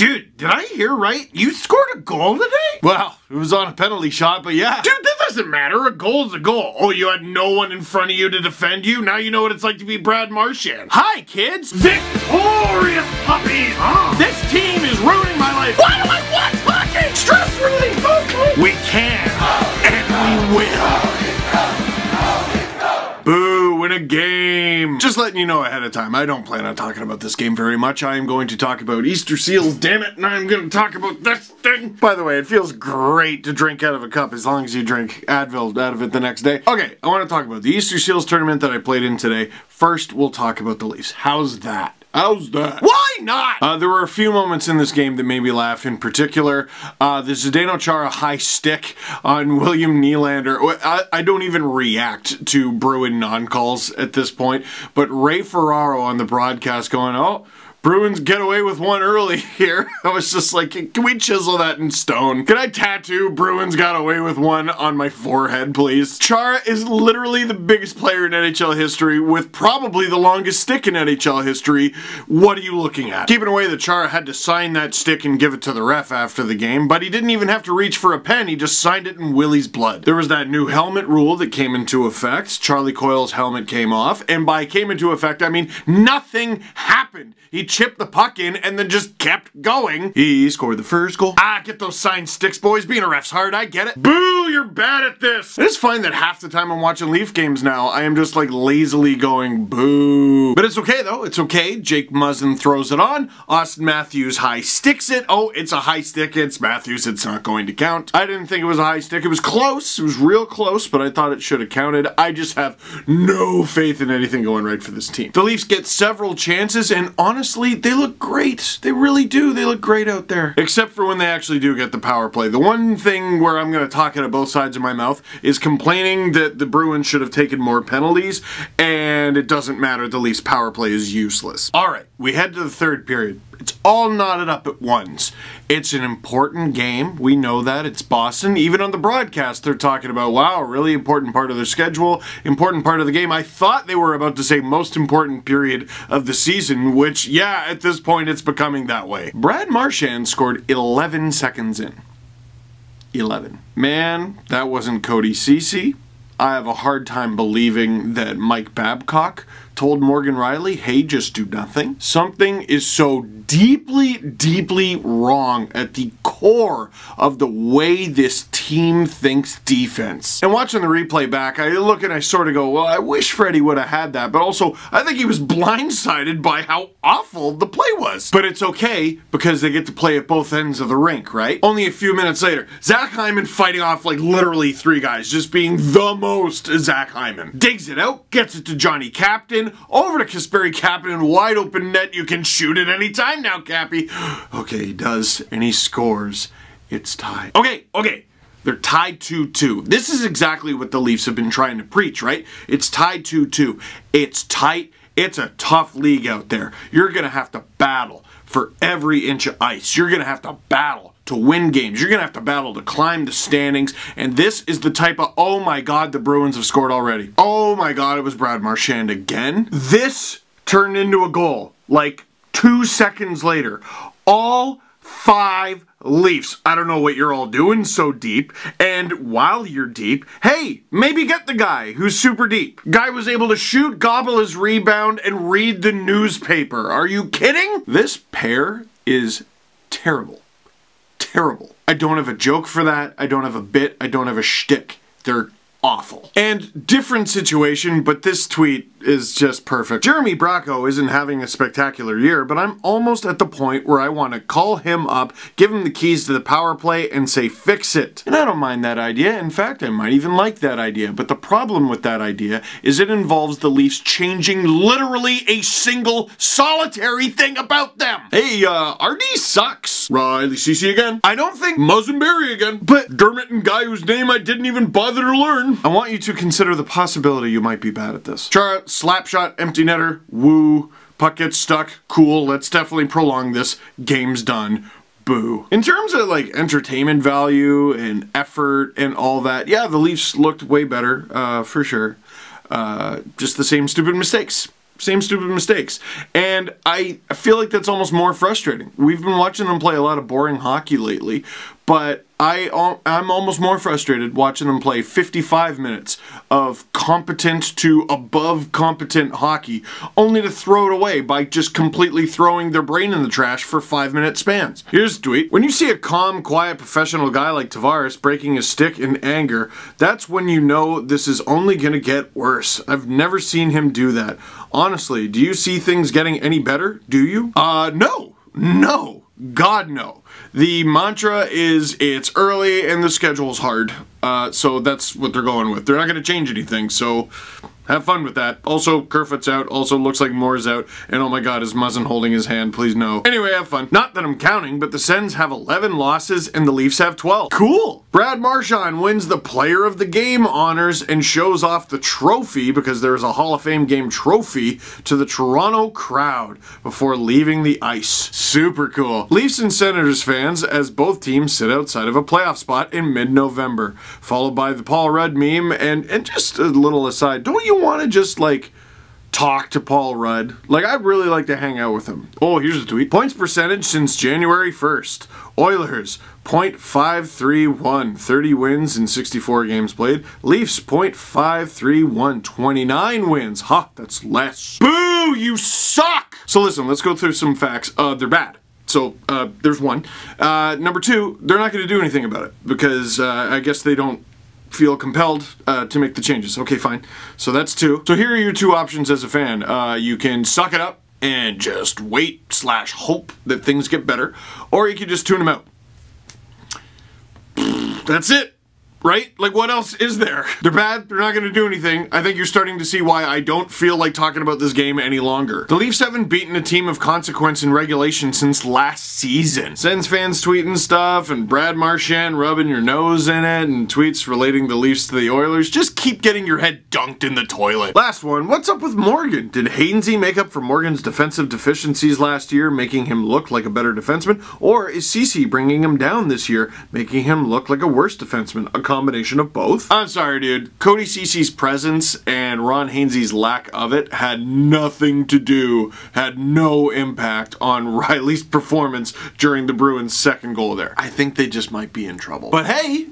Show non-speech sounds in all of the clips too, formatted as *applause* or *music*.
Dude, did I hear right? You scored a goal today? Well, it was on a penalty shot, but yeah. Dude, that doesn't matter. A goal's a goal. Oh, you had no one in front of you to defend you? Now you know what it's like to be Brad Marchand. Hi, kids. Victorious puppies! This team is ruining my life. Why do I watch hockey? Stress relief! We can, and we will. Win a game. Just letting you know ahead of time, I don't plan on talking about this game very much. I am going to talk about Easter seals, damn it, and I'm going to talk about this thing. By the way, it feels great to drink out of a cup as long as you drink Advil out of it the next day. Okay, I want to talk about the Easter seals tournament that I played in today. First, we'll talk about the Leafs. How's that? How's that? Why not? Uh, there were a few moments in this game that made me laugh. In particular, uh, the Zdeno Chara high stick on William Nylander. I, I don't even react to Bruin non-calls at this point, but Ray Ferraro on the broadcast going, "Oh." Bruins get away with one early *laughs* here. I was just like, can we chisel that in stone? Can I tattoo Bruins got away with one on my forehead, please? Chara is literally the biggest player in NHL history with probably the longest stick in NHL history. What are you looking at? Keeping away that Chara had to sign that stick and give it to the ref after the game, but he didn't even have to reach for a pen. He just signed it in Willie's blood. There was that new helmet rule that came into effect. Charlie Coyle's helmet came off, and by came into effect, I mean nothing happened. He chipped the puck in and then just kept going. He scored the first goal. Ah, get those signed sticks, boys. Being a ref's hard, I get it. Boo, you're bad at this. It's fine that half the time I'm watching Leaf games now, I am just like lazily going boo. But it's okay though, it's okay. Jake Muzzin throws it on. Auston Matthews high sticks it. Oh, it's a high stick. It's Matthews. It's not going to count. I didn't think it was a high stick. It was close. It was real close, but I thought it should have counted. I just have no faith in anything going right for this team. The Leafs get several chances, and honestly, they look great. They really do. They look great out there. Except for when they actually do get the power play. The one thing where I'm going to talk out of both sides of my mouth is complaining that the Bruins should have taken more penalties, and it doesn't matter. The Leafs power play is useless. All right, we head to the third period. It's all knotted up at once. It's an important game. We know that. It's Boston. Even on the broadcast, they're talking about, wow, really important part of their schedule, important part of the game. I thought they were about to say most important period of the season, which, yeah, at this point, it's becoming that way. Brad Marchand scored 11 seconds in. 11. Man, that wasn't Cody Ceci. I have a hard time believing that Mike Babcock told Morgan Rielly, hey, just do nothing. Something is so deeply, deeply wrong at the core of the way this team thinks defense. And watching the replay back, I look and I sort of go, well, I wish Freddie would have had that, but also I think he was blindsided by how awful the play was. But it's okay because they get to play at both ends of the rink, right? Only a few minutes later, Zach Hyman fighting off like literally three guys, just being the most Zach Hyman. Digs it out, gets it to Johnny Captain, over to Kasperi Kapanen, wide open net, you can shoot it anytime now, Cappy. *gasps* Okay, he does, and he scores. It's tied. Okay, okay. They're tied 2-2. This is exactly what the Leafs have been trying to preach, right? It's tied 2-2. It's tight. It's a tough league out there. You're going to have to battle for every inch of ice. You're going to have to battle to win games. You're going to have to battle to climb the standings. And this is the type of, oh my God, the Bruins have scored already. Oh my God, it was Brad Marchand again. This turned into a goal like two seconds later. All five Leafs. I don't know what you're all doing so deep. And while you're deep, hey, maybe get the guy who's super deep. Guy was able to shoot, gobble his rebound, and read the newspaper. Are you kidding? This pair is terrible. Terrible. I don't have a joke for that. I don't have a bit. I don't have a shtick. They're awful. And different situation, but this tweet is just perfect. Jeremy Bracco isn't having a spectacular year, but I'm almost at the point where I want to call him up, give him the keys to the power play, and say fix it. And I don't mind that idea. In fact, I might even like that idea. But the problem with that idea is it involves the Leafs changing literally a single solitary thing about them. Hey, uh, RD sucks. Rielly Ceci again. I don't think Muzzin-Barrie again, but Dermott and guy whose name I didn't even bother to learn. I want you to consider the possibility you might be bad at this. Chara, slap shot, empty netter, woo, puck gets stuck, cool, let's definitely prolong this, game's done. Boo. In terms of like entertainment value and effort and all that, yeah, the Leafs looked way better, uh, for sure. Uh, just the same stupid mistakes. same stupid mistakes. And I feel like that's almost more frustrating. We've been watching them play a lot of boring hockey lately, but I, I'm almost more frustrated watching them play 55 minutes of competent to above competent hockey, only to throw it away by just completely throwing their brain in the trash for five minute spans. Here's a tweet. When you see a calm, quiet, professional guy like Tavares breaking his stick in anger, that's when you know this is only going to get worse. I've never seen him do that. Honestly, do you see things getting any better? Do you? Uh, no. No. God, no. The mantra is it's early and the schedule's hard. Uh, so that's what they're going with. They're not going to change anything, so have fun with that. Also, Kerfoot's out. Also, looks like Moore's out. And oh my god, is Muzzin holding his hand? Please no. Anyway, have fun. Not that I'm counting, but the Sens have 11 losses and the Leafs have 12. Cool! Brad Marchand wins the Player of the Game honors and shows off the trophy, because there's a Hall of Fame game trophy, to the Toronto crowd before leaving the ice. Super cool. Leafs and Senators fans, as both teams sit outside of a playoff spot in mid-November. Followed by the Paul Rudd meme, and, and just a little aside, don't you want to just like talk to Paul Rudd. Like, I'd really like to hang out with him. Oh, here's a tweet. Points percentage since January 1st. Oilers, 0.531. 30 wins in 64 games played. Leafs, 0.531. 29 wins. Ha, huh, that's less. Boo, you suck! So listen, let's go through some facts. Uh, they're bad. So uh, there's one. Uh, number two, they're not going to do anything about it because uh, I guess they don't feel compelled uh, to make the changes. Okay, fine. So that's two. So here are your two options as a fan. Uh, you can suck it up and just wait slash hope that things get better, or you can just tune them out. That's it right? Like, what else is there? *laughs* They're bad, they're not gonna do anything. I think you're starting to see why I don't feel like talking about this game any longer. The Leafs haven't beaten a team of consequence in regulation since last season. Sens fans tweeting stuff, and Brad Marchand rubbing your nose in it, and tweets relating the Leafs to the Oilers. Just keep getting your head dunked in the toilet. Last one, what's up with Morgan? Did Hainsey make up for Morgan's defensive deficiencies last year, making him look like a better defenseman? Or is Ceci bringing him down this year, making him look like a worse defenseman? A combination of both. I'm sorry, dude. Cody Ceci's presence and Ron Hainsey's lack of it had nothing to do, had no impact on *laughs* Rielly's performance during the Bruins' second goal there. I think they just might be in trouble. But hey,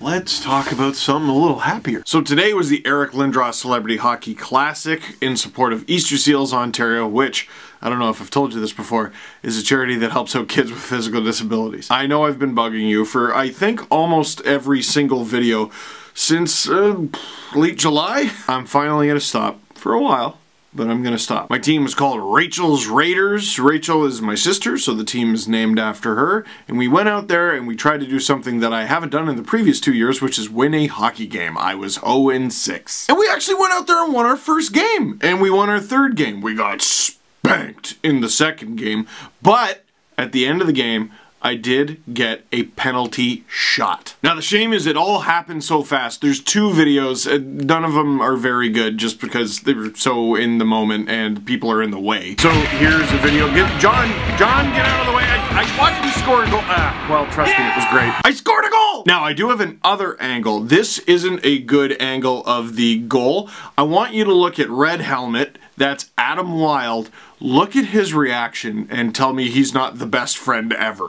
let's talk about something a little happier. So today was the Eric Lindros Celebrity Hockey Classic in support of Easter Seals Ontario, which, I don't know if I've told you this before, is a charity that helps out kids with physical disabilities. I know I've been bugging you for, I think, almost every single video since uh, late July. I'm finally to stop for a while but I'm gonna stop. My team is called Rachel's Raiders. Rachel is my sister, so the team is named after her. And we went out there and we tried to do something that I haven't done in the previous two years, which is win a hockey game. I was 0-6. And we actually went out there and won our first game. And we won our third game. We got spanked in the second game, but at the end of the game, I did get a penalty shot. Now the shame is it all happened so fast. There's two videos, none of them are very good just because they were so in the moment and people are in the way. So here's a video. Get John, John, get out of the way. I, I watched you score a goal. Ah, well, trust me, it was great. I scored a goal! Now I do have an other angle. This isn't a good angle of the goal. I want you to look at Red Helmet that's Adam Wylde. Look at his reaction and tell me he's not the best friend ever.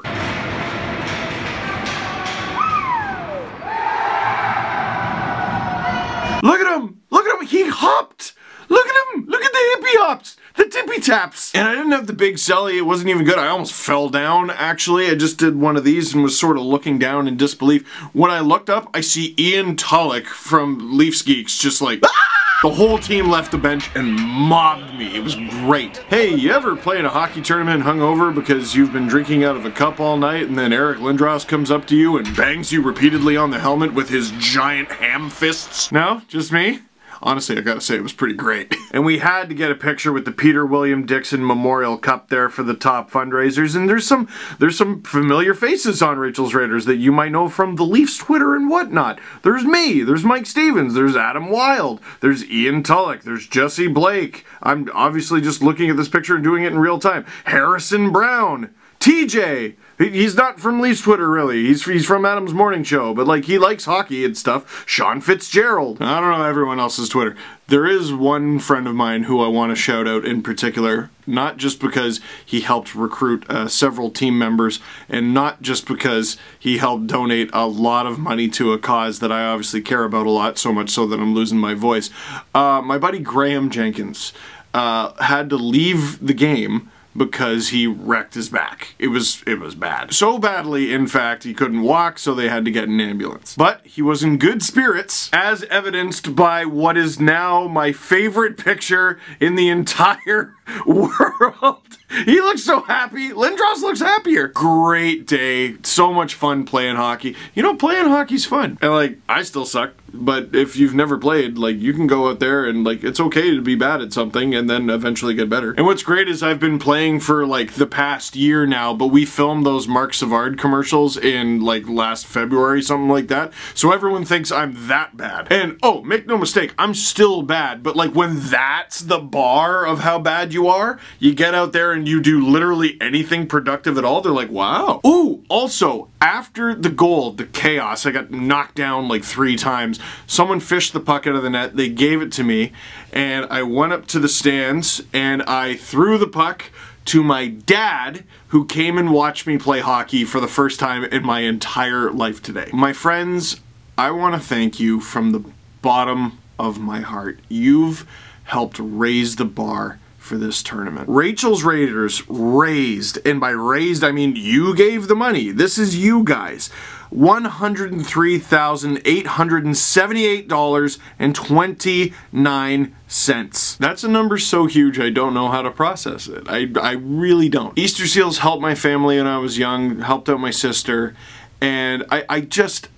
Look at him! Look at him! He hopped! Look at him! Look at the hippie hops! The tippy taps! And I didn't have the big celly, it wasn't even good. I almost fell down, actually. I just did one of these and was sort of looking down in disbelief. When I looked up, I see Ian Tulloch from Leafs Geeks just like, ah! The whole team left the bench and mobbed me. It was great. Hey, you ever play in a hockey tournament hungover because you've been drinking out of a cup all night and then Eric Lindros comes up to you and bangs you repeatedly on the helmet with his giant ham fists? No? Just me? Honestly, I gotta say it was pretty great. *laughs* and we had to get a picture with the Peter William Dixon Memorial Cup there for the top fundraisers. And there's some there's some familiar faces on Rachel's Raiders that you might know from the Leafs Twitter and whatnot. There's me, there's Mike Stevens, there's Adam Wylde, there's Ian Tulloch, there's Jesse Blake. I'm obviously just looking at this picture and doing it in real time. Harrison Brown. TJ, he's not from Leafs Twitter really. He's he's from Adam's Morning Show, but like he likes hockey and stuff. Sean Fitzgerald. I don't know everyone else's Twitter. There is one friend of mine who I want to shout out in particular, not just because he helped recruit uh, several team members, and not just because he helped donate a lot of money to a cause that I obviously care about a lot, so much so that I'm losing my voice. Uh, my buddy Graham Jenkins uh, had to leave the game because he wrecked his back. It was it was bad. So badly, in fact, he couldn't walk, so they had to get an ambulance. But he was in good spirits, as evidenced by what is now my favorite picture in the *laughs* entire *laughs* world. He looks so happy. Lindros looks happier. Great day. So much fun playing hockey. You know, playing hockey's fun. And like, I still suck but if you've never played, like you can go out there and like it's okay to be bad at something and then eventually get better. And what's great is I've been playing for like the past year now, but we filmed those Marc Savard commercials in like last February, something like that. So everyone thinks I'm that bad. And oh, make no mistake, I'm still bad, but like when that's the bar of how bad you are, you get out there and you do literally anything productive at all, they're like, wow. Ooh, also, after the gold the chaos, I got knocked down like three times. Someone fished the puck out of the net, they gave it to me, and I went up to the stands and I threw the puck to my dad, who came and watched me play hockey for the first time in my entire life today. My friends, I want to thank you from the bottom of my heart. You've helped raise the bar for this tournament. Rachel's Raiders raised, and by raised I mean you gave the money. This is you guys. $103,878.29. That's a number so huge I don't know how to process it. I, I really don't. Easter Seals helped my family when I was young, helped out my sister, and I, I just,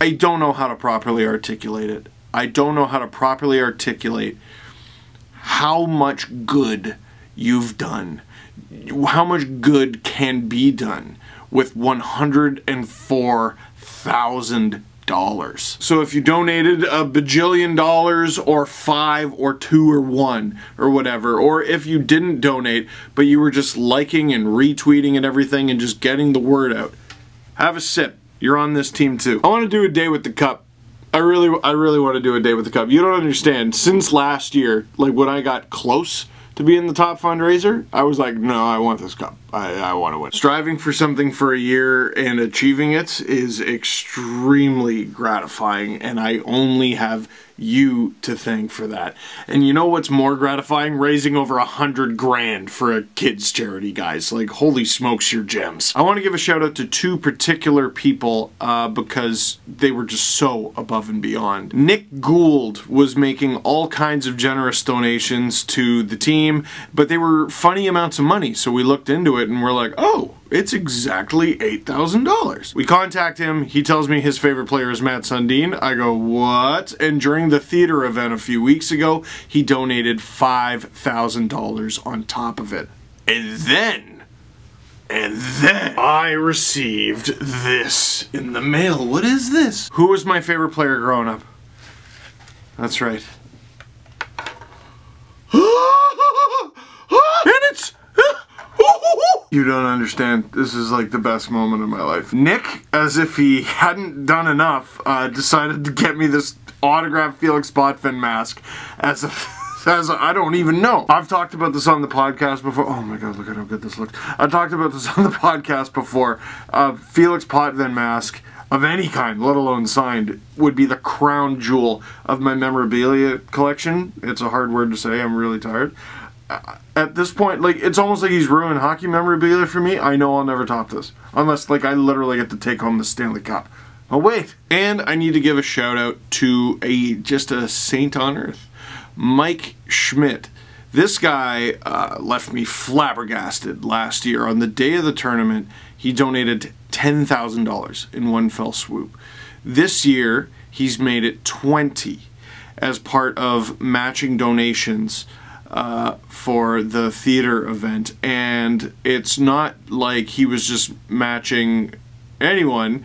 I don't know how to properly articulate it. I don't know how to properly articulate how much good you've done, how much good can be done with $104,000. So if you donated a bajillion dollars or five or two or one or whatever, or if you didn't donate but you were just liking and retweeting and everything and just getting the word out, have a sip. You're on this team too. I want to do a day with the cup I really, I really want to do a day with the cup. You don't understand. Since last year, like when I got close to being the top fundraiser, I was like, no, I want this cup. I, I want to win. Striving for something for a year and achieving it is extremely gratifying, and I only have you to thank for that. And you know what's more gratifying? Raising over a hundred grand for a kids charity, guys. Like, holy smokes, your gems. I want to give a shout out to two particular people uh, because they were just so above and beyond. Nick Gould was making all kinds of generous donations to the team, but they were funny amounts of money, so we looked into it and we're like, oh, it's exactly $8,000. We contact him, he tells me his favorite player is Mats Sundin. I go, what? And during the theater event a few weeks ago, he donated $5,000 on top of it. And then, and then, I received this in the mail. What is this? Who was my favorite player growing up? That's right. and it's you don't understand. This is like the best moment of my life. Nick, as if he hadn't done enough, uh, decided to get me this autographed Felix Potvin mask as a *laughs* as I don't even know. I've talked about this on the podcast before. Oh my god, look at how good this looks. I've talked about this *laughs* on the podcast before. Uh, Felix Potvin mask of any kind, let alone signed, would be the crown jewel of my memorabilia collection. It's a hard word to say, I'm really tired at this point, like, it's almost like he's ruined hockey memorabilia for me. I know I'll never top this. Unless, like, I literally get to take home the Stanley Cup. Oh, wait. And I need to give a shout out to a, just a saint on earth. Mike Schmidt. This guy uh, left me flabbergasted last year. On the day of the tournament, he donated $10,000 in one fell swoop. This year, he's made it 20 as part of matching donations uh, for the theater event, and it's not like he was just matching anyone.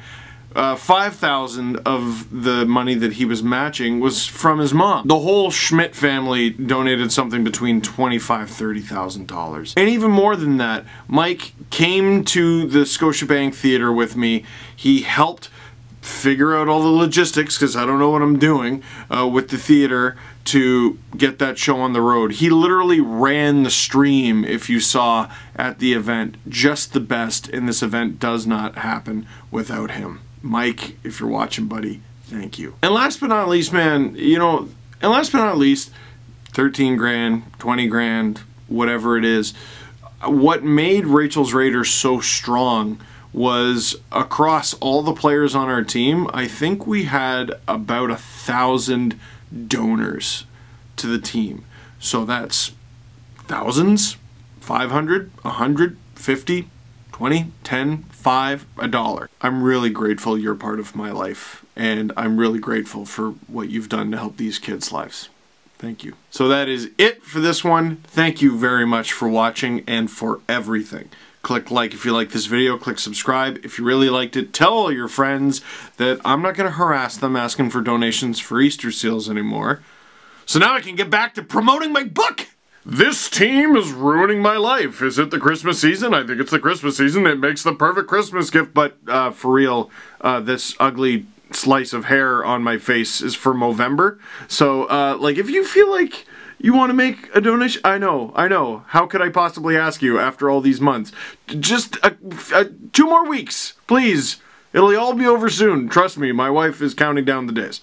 uh, 5000 of the money that he was matching was from his mom. The whole Schmidt family donated something between $25,000, $30,000. And even more than that, Mike came to the Scotiabank Theatre with me. He helped figure out all the logistics because I don't know what I'm doing uh, with the theater to get that show on the road. He literally ran the stream if you saw at the event. Just the best, and this event does not happen without him. Mike, if you're watching, buddy, thank you. And last but not least, man, you know, and last but not least, 13 grand, 20 grand, whatever it is, what made Rachel's Raiders so strong was across all the players on our team, I think we had about a thousand donors to the team. So that's thousands, 500, 100, 50, 20, 10, 5, a dollar. I'm really grateful you're part of my life, and I'm really grateful for what you've done to help these kids' lives. Thank you. So that is it for this one. Thank you very much for watching and for everything. Click like if you like this video, click subscribe if you really liked it. Tell all your friends that I'm not going to harass them asking for donations for Easter seals anymore. So now I can get back to promoting my book! This team is ruining my life. Is it the Christmas season? I think it's the Christmas season. It makes the perfect Christmas gift, but uh, for real, uh, this ugly slice of hair on my face is for Movember. So, uh, like, if you feel like you want to make a donation? I know, I know. How could I possibly ask you after all these months? Just a, a, two more weeks, please. It'll all be over soon. Trust me, my wife is counting down the days.